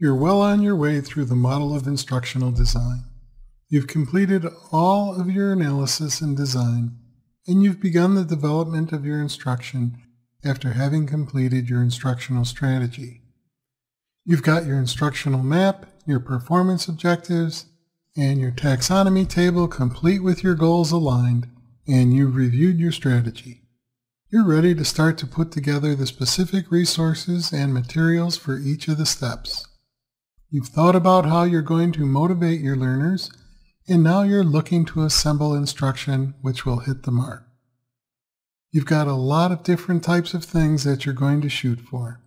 You're well on your way through the model of instructional design. You've completed all of your analysis and design, and you've begun the development of your instruction after having completed your instructional strategy. You've got your instructional map, your performance objectives, and your taxonomy table complete with your goals aligned, and you've reviewed your strategy. You're ready to start to put together the specific resources and materials for each of the steps. You've thought about how you're going to motivate your learners, and now you're looking to assemble instruction which will hit the mark. You've got a lot of different types of things that you're going to shoot for.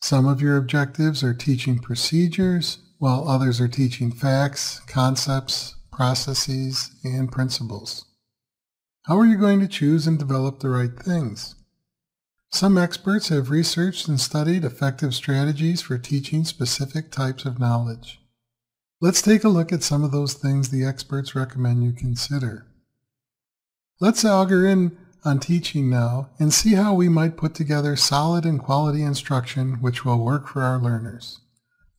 Some of your objectives are teaching procedures, while others are teaching facts, concepts, processes, and principles. How are you going to choose and develop the right things? Some experts have researched and studied effective strategies for teaching specific types of knowledge. Let's take a look at some of those things the experts recommend you consider. Let's auger in on teaching now and see how we might put together solid and quality instruction which will work for our learners.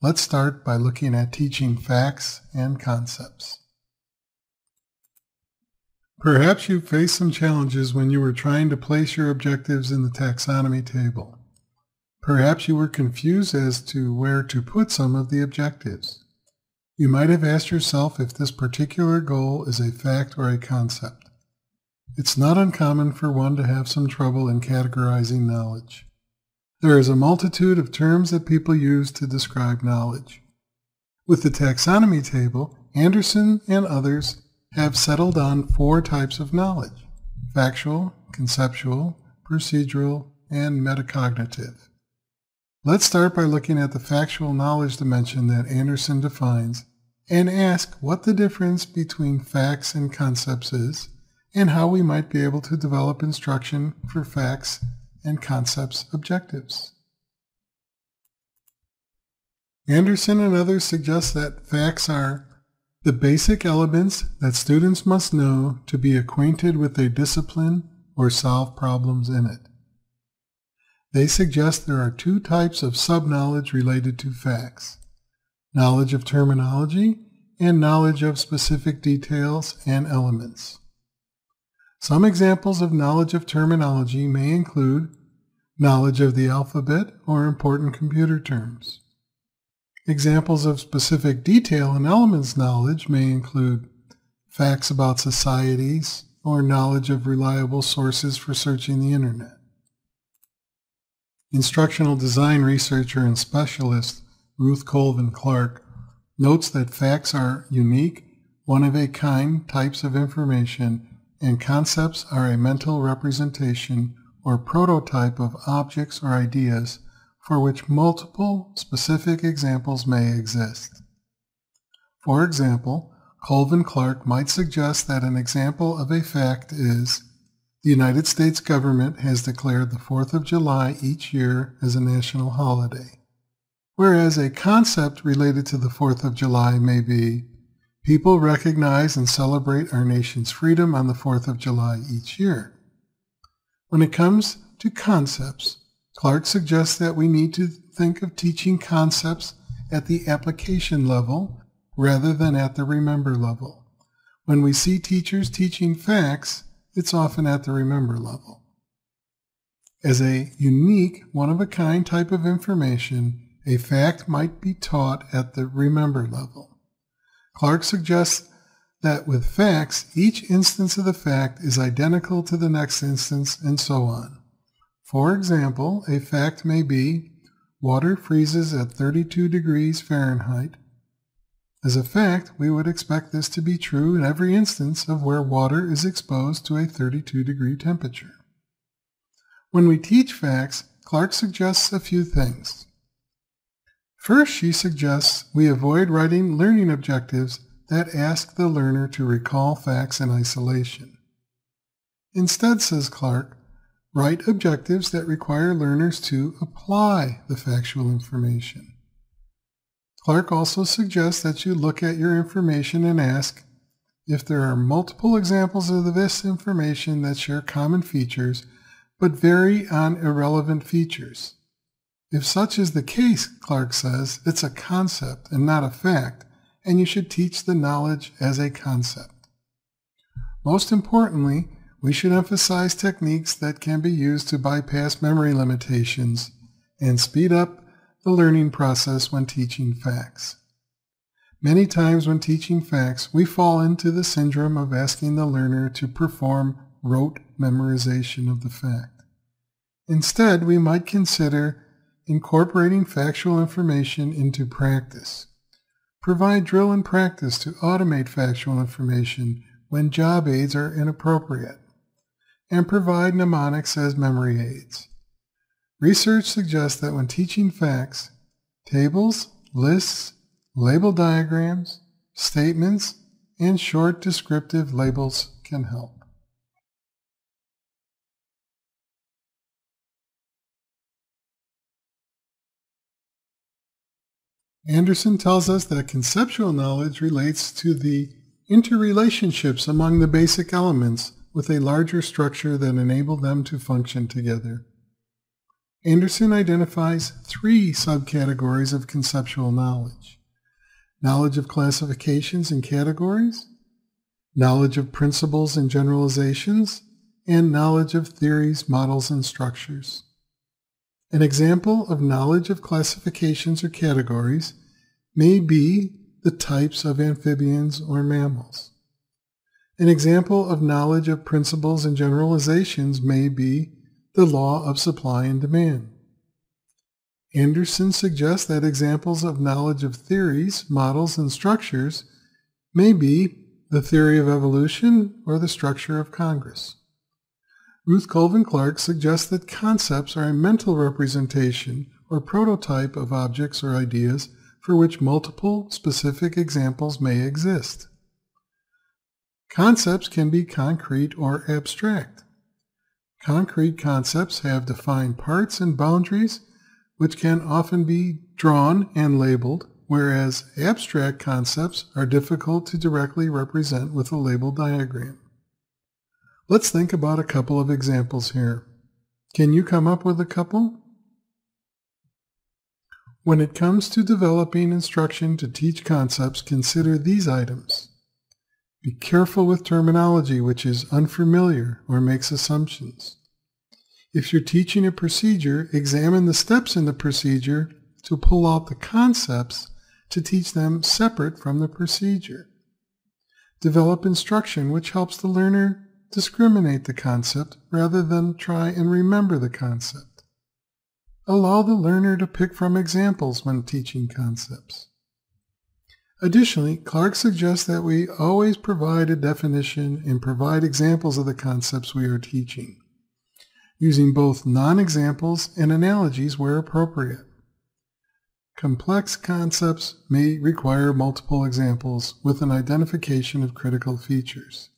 Let's start by looking at teaching facts and concepts. Perhaps you faced some challenges when you were trying to place your objectives in the taxonomy table. Perhaps you were confused as to where to put some of the objectives. You might have asked yourself if this particular goal is a fact or a concept. It's not uncommon for one to have some trouble in categorizing knowledge. There is a multitude of terms that people use to describe knowledge. With the taxonomy table, Anderson and others have settled on four types of knowledge, factual, conceptual, procedural, and metacognitive. Let's start by looking at the factual knowledge dimension that Anderson defines and ask what the difference between facts and concepts is and how we might be able to develop instruction for facts and concepts objectives. Anderson and others suggest that facts are the basic elements that students must know to be acquainted with a discipline or solve problems in it. They suggest there are two types of sub-knowledge related to facts, knowledge of terminology and knowledge of specific details and elements. Some examples of knowledge of terminology may include knowledge of the alphabet or important computer terms. Examples of specific detail and elements knowledge may include facts about societies or knowledge of reliable sources for searching the Internet. Instructional design researcher and specialist Ruth Colvin Clark notes that facts are unique, one-of-a-kind types of information and concepts are a mental representation or prototype of objects or ideas for which multiple specific examples may exist. For example, Colvin Clark might suggest that an example of a fact is the United States government has declared the 4th of July each year as a national holiday, whereas a concept related to the 4th of July may be people recognize and celebrate our nation's freedom on the 4th of July each year. When it comes to concepts, Clark suggests that we need to think of teaching concepts at the application level rather than at the remember level. When we see teachers teaching facts, it's often at the remember level. As a unique, one-of-a-kind type of information, a fact might be taught at the remember level. Clark suggests that with facts, each instance of the fact is identical to the next instance and so on. For example, a fact may be water freezes at 32 degrees Fahrenheit. As a fact, we would expect this to be true in every instance of where water is exposed to a 32 degree temperature. When we teach facts, Clark suggests a few things. First, she suggests we avoid writing learning objectives that ask the learner to recall facts in isolation. Instead, says Clark, Write objectives that require learners to apply the factual information. Clark also suggests that you look at your information and ask if there are multiple examples of this information that share common features but vary on irrelevant features. If such is the case, Clark says, it's a concept and not a fact, and you should teach the knowledge as a concept. Most importantly, we should emphasize techniques that can be used to bypass memory limitations and speed up the learning process when teaching facts. Many times when teaching facts, we fall into the syndrome of asking the learner to perform rote memorization of the fact. Instead, we might consider incorporating factual information into practice. Provide drill and practice to automate factual information when job aids are inappropriate. And provide mnemonics as memory aids. Research suggests that when teaching facts, tables, lists, label diagrams, statements, and short descriptive labels can help. Anderson tells us that conceptual knowledge relates to the interrelationships among the basic elements with a larger structure that enable them to function together. Anderson identifies three subcategories of conceptual knowledge. Knowledge of classifications and categories, knowledge of principles and generalizations, and knowledge of theories, models, and structures. An example of knowledge of classifications or categories may be the types of amphibians or mammals. An example of knowledge of principles and generalizations may be the law of supply and demand. Anderson suggests that examples of knowledge of theories, models, and structures may be the theory of evolution or the structure of Congress. Ruth Colvin Clark suggests that concepts are a mental representation or prototype of objects or ideas for which multiple specific examples may exist. Concepts can be concrete or abstract. Concrete concepts have defined parts and boundaries which can often be drawn and labeled, whereas abstract concepts are difficult to directly represent with a label diagram. Let's think about a couple of examples here. Can you come up with a couple? When it comes to developing instruction to teach concepts, consider these items. Be careful with terminology which is unfamiliar or makes assumptions. If you're teaching a procedure, examine the steps in the procedure to pull out the concepts to teach them separate from the procedure. Develop instruction which helps the learner discriminate the concept rather than try and remember the concept. Allow the learner to pick from examples when teaching concepts. Additionally, Clark suggests that we always provide a definition and provide examples of the concepts we are teaching, using both non-examples and analogies where appropriate. Complex concepts may require multiple examples with an identification of critical features.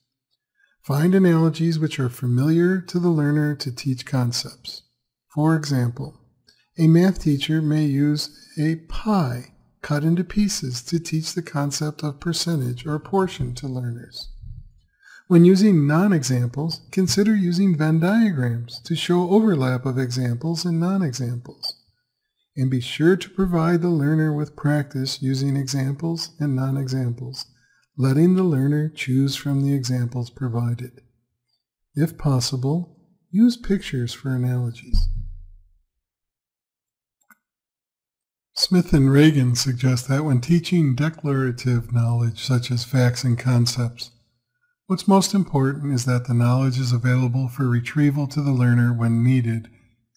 Find analogies which are familiar to the learner to teach concepts. For example, a math teacher may use a pie cut into pieces to teach the concept of percentage or portion to learners. When using non-examples, consider using Venn diagrams to show overlap of examples and non-examples. And be sure to provide the learner with practice using examples and non-examples letting the learner choose from the examples provided. If possible, use pictures for analogies. Smith and Ragan suggest that when teaching declarative knowledge such as facts and concepts, what's most important is that the knowledge is available for retrieval to the learner when needed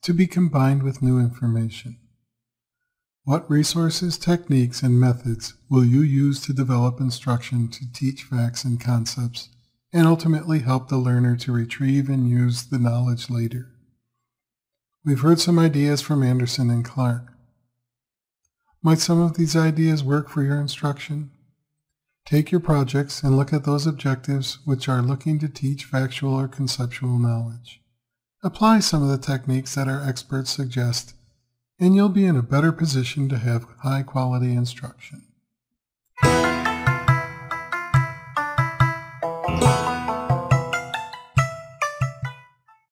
to be combined with new information. What resources, techniques, and methods will you use to develop instruction to teach facts and concepts and ultimately help the learner to retrieve and use the knowledge later? We've heard some ideas from Anderson and Clark. Might some of these ideas work for your instruction? Take your projects and look at those objectives which are looking to teach factual or conceptual knowledge. Apply some of the techniques that our experts suggest, and you'll be in a better position to have high-quality instruction.